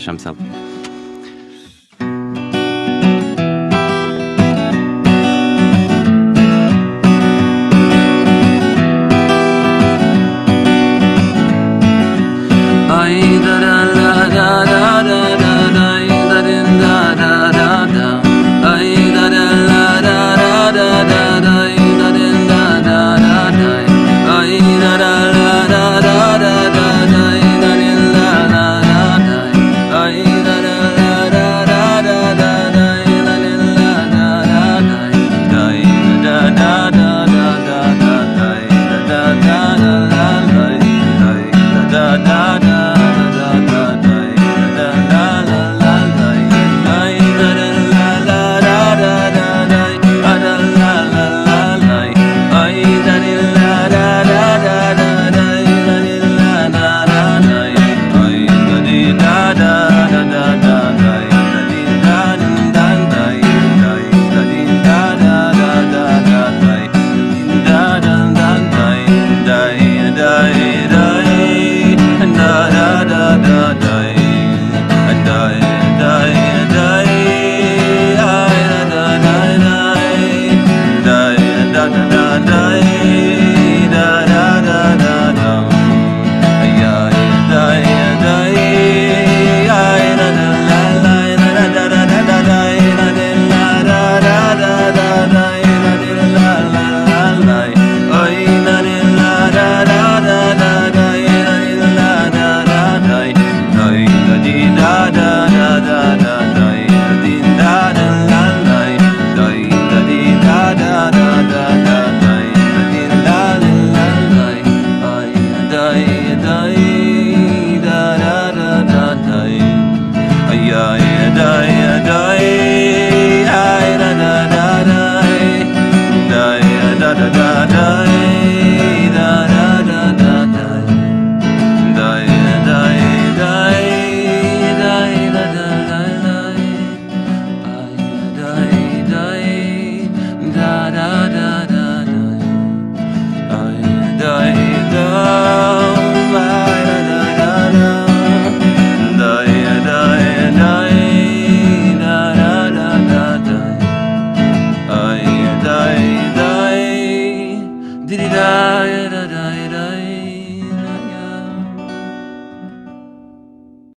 Hashem Tov.